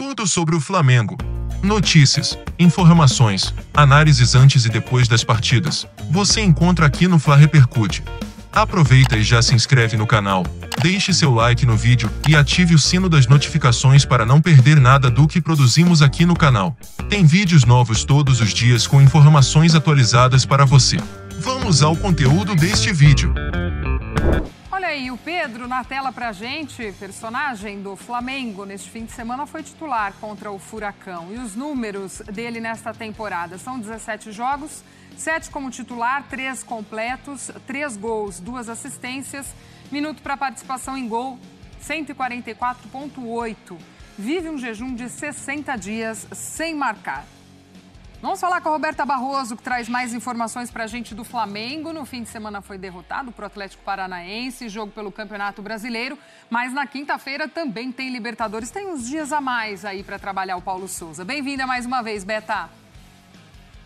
Tudo sobre o Flamengo. Notícias, informações, análises antes e depois das partidas. Você encontra aqui no Fla Repercute. Aproveita e já se inscreve no canal, deixe seu like no vídeo e ative o sino das notificações para não perder nada do que produzimos aqui no canal. Tem vídeos novos todos os dias com informações atualizadas para você. Vamos ao conteúdo deste vídeo. Aí, o Pedro na tela pra gente, personagem do Flamengo neste fim de semana, foi titular contra o Furacão. E os números dele nesta temporada são 17 jogos, 7 como titular, 3 completos, 3 gols, 2 assistências, minuto para participação em gol, 144,8. Vive um jejum de 60 dias sem marcar. Vamos falar com a Roberta Barroso, que traz mais informações para a gente do Flamengo. No fim de semana foi derrotado para o Atlético Paranaense, jogo pelo Campeonato Brasileiro. Mas na quinta-feira também tem Libertadores. Tem uns dias a mais aí para trabalhar o Paulo Souza. Bem-vinda mais uma vez, Beta.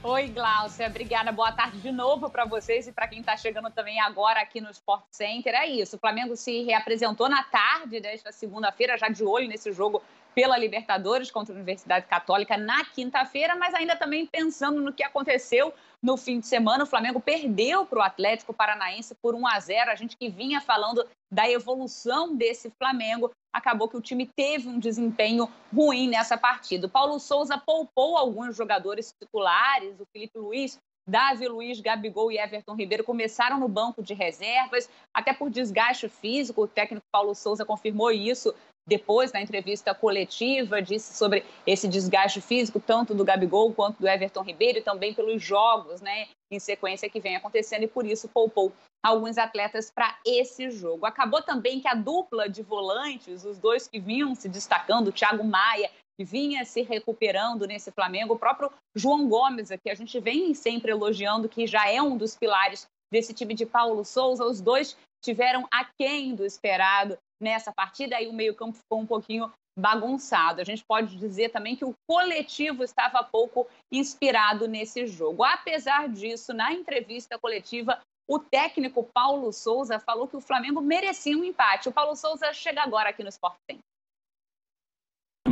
Oi, Glaucia. Obrigada. Boa tarde de novo para vocês e para quem está chegando também agora aqui no Sport Center. É isso. O Flamengo se reapresentou na tarde desta segunda-feira, já de olho nesse jogo pela Libertadores contra a Universidade Católica na quinta-feira, mas ainda também pensando no que aconteceu no fim de semana. O Flamengo perdeu para o Atlético Paranaense por 1 a 0. A gente que vinha falando da evolução desse Flamengo, acabou que o time teve um desempenho ruim nessa partida. O Paulo Souza poupou alguns jogadores titulares, o Felipe Luiz Davi Luiz, Gabigol e Everton Ribeiro começaram no banco de reservas, até por desgaste físico. O técnico Paulo Souza confirmou isso depois, na entrevista coletiva, disse sobre esse desgaste físico, tanto do Gabigol quanto do Everton Ribeiro, e também pelos jogos, né, em sequência que vem acontecendo, e por isso poupou alguns atletas para esse jogo. Acabou também que a dupla de volantes, os dois que vinham se destacando, o Thiago Maia, que vinha se recuperando nesse Flamengo, o próprio João Gomes, que a gente vem sempre elogiando, que já é um dos pilares desse time de Paulo Souza, os dois tiveram aquém do esperado nessa partida, aí o meio-campo ficou um pouquinho bagunçado. A gente pode dizer também que o coletivo estava pouco inspirado nesse jogo. Apesar disso, na entrevista coletiva, o técnico Paulo Souza falou que o Flamengo merecia um empate. O Paulo Souza chega agora aqui no Sport Center.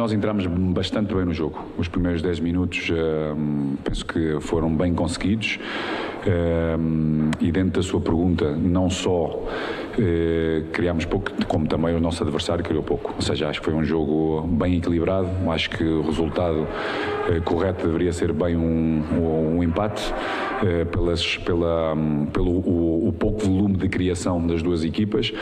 Nós entramos bastante bem no jogo. Os primeiros 10 minutos uh, penso que foram bem conseguidos. Uh, e dentro da sua pergunta, não só uh, criámos pouco, como também o nosso adversário criou pouco. Ou seja, acho que foi um jogo bem equilibrado. Acho que o resultado correto deveria ser bem um, um, um empate, pelas, pela, um, pelo o, o pouco volume de criação das duas equipas.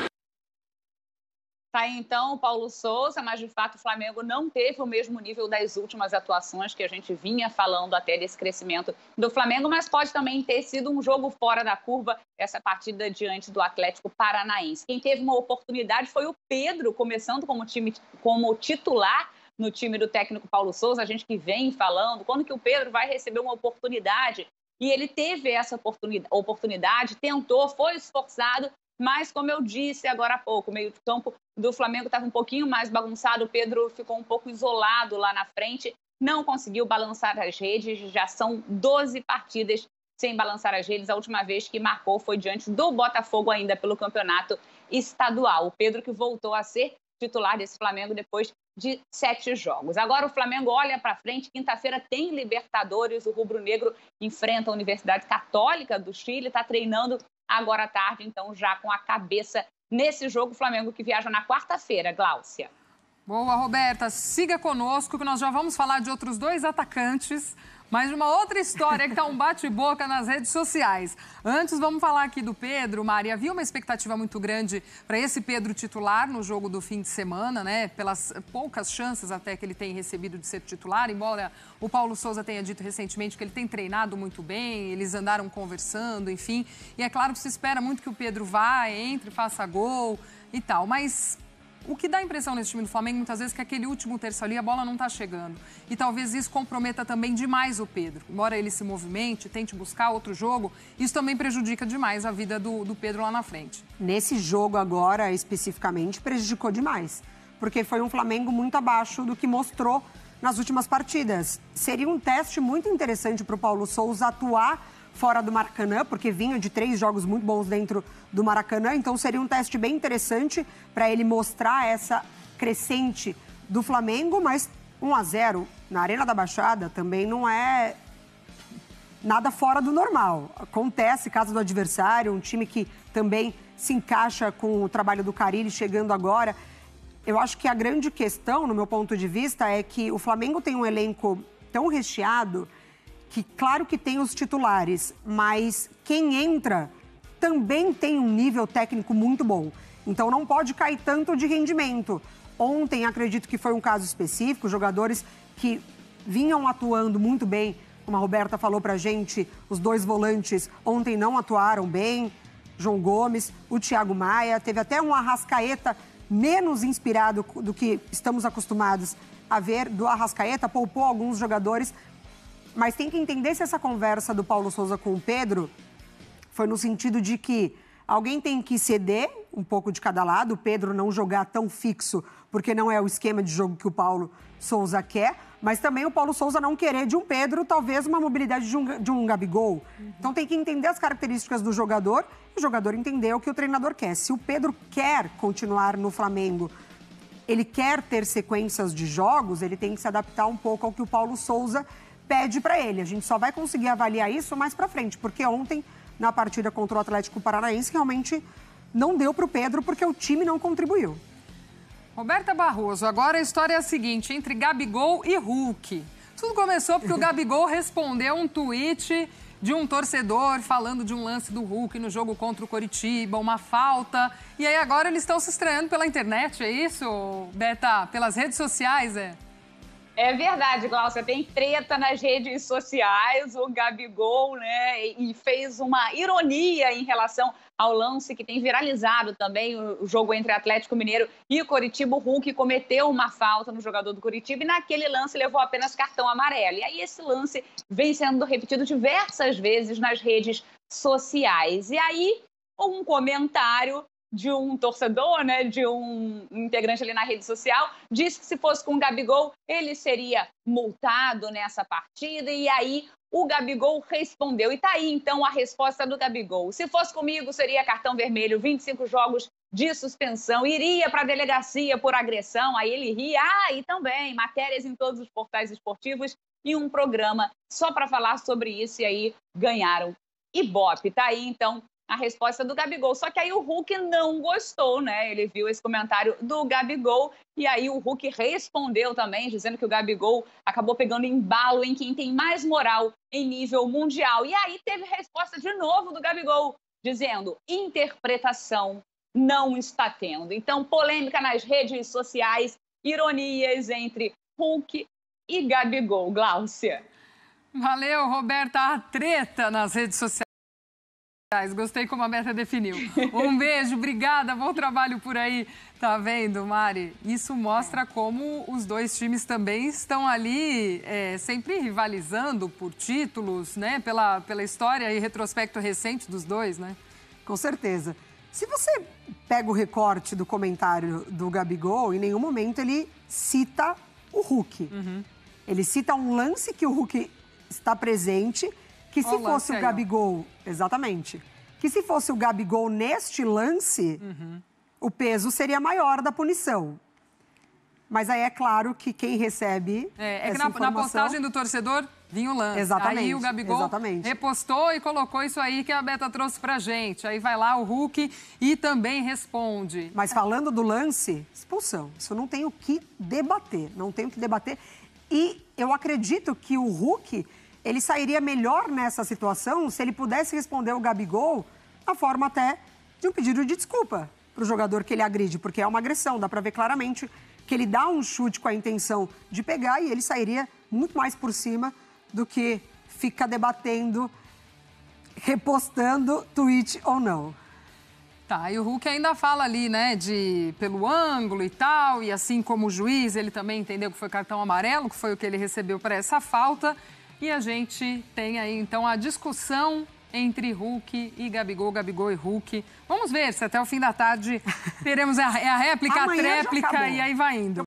Então Paulo Souza, mas de fato o Flamengo não teve o mesmo nível das últimas atuações que a gente vinha falando até desse crescimento do Flamengo, mas pode também ter sido um jogo fora da curva essa partida diante do Atlético Paranaense. Quem teve uma oportunidade foi o Pedro, começando como time como titular no time do técnico Paulo Souza, a gente que vem falando, quando que o Pedro vai receber uma oportunidade? E ele teve essa oportunidade, tentou, foi esforçado, mas, como eu disse agora há pouco, o meio campo do Flamengo estava um pouquinho mais bagunçado, o Pedro ficou um pouco isolado lá na frente, não conseguiu balançar as redes, já são 12 partidas sem balançar as redes. A última vez que marcou foi diante do Botafogo, ainda pelo campeonato estadual. O Pedro que voltou a ser titular desse Flamengo depois de sete jogos. Agora o Flamengo olha para frente. Quinta-feira tem Libertadores. O Rubro Negro enfrenta a Universidade Católica do Chile. Está treinando agora à tarde, então já com a cabeça nesse jogo. Flamengo que viaja na quarta-feira, Gláucia. Boa, Roberta. Siga conosco que nós já vamos falar de outros dois atacantes mas uma outra história que está um bate-boca nas redes sociais. Antes, vamos falar aqui do Pedro. Maria, havia uma expectativa muito grande para esse Pedro titular no jogo do fim de semana, né? Pelas poucas chances até que ele tem recebido de ser titular, embora o Paulo Souza tenha dito recentemente que ele tem treinado muito bem, eles andaram conversando, enfim. E é claro que se espera muito que o Pedro vá, entre, faça gol e tal. Mas o que dá a impressão nesse time do Flamengo, muitas vezes, é que aquele último terço ali, a bola não está chegando. E talvez isso comprometa também demais o Pedro. Embora ele se movimente, tente buscar outro jogo, isso também prejudica demais a vida do, do Pedro lá na frente. Nesse jogo agora, especificamente, prejudicou demais. Porque foi um Flamengo muito abaixo do que mostrou nas últimas partidas. Seria um teste muito interessante para o Paulo Souza atuar fora do Maracanã, porque vinha de três jogos muito bons dentro do Maracanã. Então seria um teste bem interessante para ele mostrar essa crescente do Flamengo, mas 1 a 0 na Arena da Baixada também não é nada fora do normal. Acontece caso do adversário, um time que também se encaixa com o trabalho do Carilli chegando agora. Eu acho que a grande questão, no meu ponto de vista, é que o Flamengo tem um elenco tão recheado que, claro que tem os titulares, mas quem entra também tem um nível técnico muito bom. Então não pode cair tanto de rendimento. Ontem, acredito que foi um caso específico, jogadores que vinham atuando muito bem, como a Roberta falou pra gente, os dois volantes ontem não atuaram bem. João Gomes, o Thiago Maia, teve até um Arrascaeta menos inspirado do que estamos acostumados a ver do Arrascaeta, poupou alguns jogadores. Mas tem que entender se essa conversa do Paulo Souza com o Pedro foi no sentido de que alguém tem que ceder um pouco de cada lado, o Pedro não jogar tão fixo, porque não é o esquema de jogo que o Paulo Souza quer, mas também o Paulo Souza não querer de um Pedro, talvez uma mobilidade de um, de um Gabigol. Uhum. Então tem que entender as características do jogador e o jogador entender o que o treinador quer. Se o Pedro quer continuar no Flamengo, ele quer ter sequências de jogos, ele tem que se adaptar um pouco ao que o Paulo Souza pede para ele. A gente só vai conseguir avaliar isso mais para frente, porque ontem, na partida contra o Atlético Paranaense, realmente não deu para o Pedro porque o time não contribuiu. Roberta Barroso, agora a história é a seguinte: entre Gabigol e Hulk. Tudo começou porque o Gabigol respondeu um tweet de um torcedor falando de um lance do Hulk no jogo contra o Coritiba, uma falta. E aí agora eles estão se estreando pela internet, é isso, Beta? Pelas redes sociais, é? É verdade, Glaucia. Tem treta nas redes sociais. O Gabigol, né, e fez uma ironia em relação ao lance que tem viralizado também o jogo entre Atlético Mineiro e Coritiba. O Hulk cometeu uma falta no jogador do Coritiba e naquele lance levou apenas cartão amarelo. E aí esse lance vem sendo repetido diversas vezes nas redes sociais. E aí um comentário de um torcedor, né, de um integrante ali na rede social, disse que se fosse com o Gabigol, ele seria multado nessa partida. E aí o Gabigol respondeu. E tá aí então a resposta do Gabigol. Se fosse comigo, seria cartão vermelho, 25 jogos de suspensão, iria para a delegacia por agressão. Aí ele ria. Ah, e também matérias em todos os portais esportivos e um programa só para falar sobre isso. E aí ganharam Ibope. Tá aí então a resposta do Gabigol. Só que aí o Hulk não gostou, né? Ele viu esse comentário do Gabigol e aí o Hulk respondeu também, dizendo que o Gabigol acabou pegando embalo em quem tem mais moral em nível mundial. E aí teve resposta de novo do Gabigol, dizendo: interpretação não está tendo. Então, polêmica nas redes sociais, ironias entre Hulk e Gabigol. Gláucia. Valeu, Roberta. A treta nas redes sociais. Gostei como a meta definiu. Um beijo, obrigada, bom trabalho por aí. Tá vendo, Mari? Isso mostra como os dois times também estão ali é, sempre rivalizando por títulos, né? Pela, pela história e retrospecto recente dos dois, né? Com certeza. Se você pega o recorte do comentário do Gabigol, em nenhum momento ele cita o Hulk. Uhum. Ele cita um lance que o Hulk está presente que se fosse o Gabigol, exatamente, que se fosse o Gabigol neste lance, uhum. o peso seria maior da punição. Mas aí é claro que quem recebe. É, é que na, informação... na, postagem do torcedor vinha o lance. Exatamente. Aí o Gabigol exatamente. repostou e colocou isso aí que a Beta trouxe pra gente. Aí vai lá o Hulk e também responde. Mas falando do lance, expulsão. Isso não tem o que debater. Não tem o que debater. E eu acredito que o Hulk ele sairia melhor nessa situação se ele pudesse responder o Gabigol na forma até de um pedido de desculpa para o jogador que ele agride, porque é uma agressão, dá para ver claramente que ele dá um chute com a intenção de pegar e ele sairia muito mais por cima do que fica debatendo, repostando tweet ou não. Tá, e o Hulk ainda fala ali, né, de pelo ângulo e tal, e assim como o juiz, ele também entendeu que foi cartão amarelo, que foi o que ele recebeu para essa falta. E a gente tem aí então a discussão entre Hulk e Gabigol, Gabigol e Hulk. Vamos ver se até o fim da tarde teremos a, a réplica, a tréplica e aí vai indo.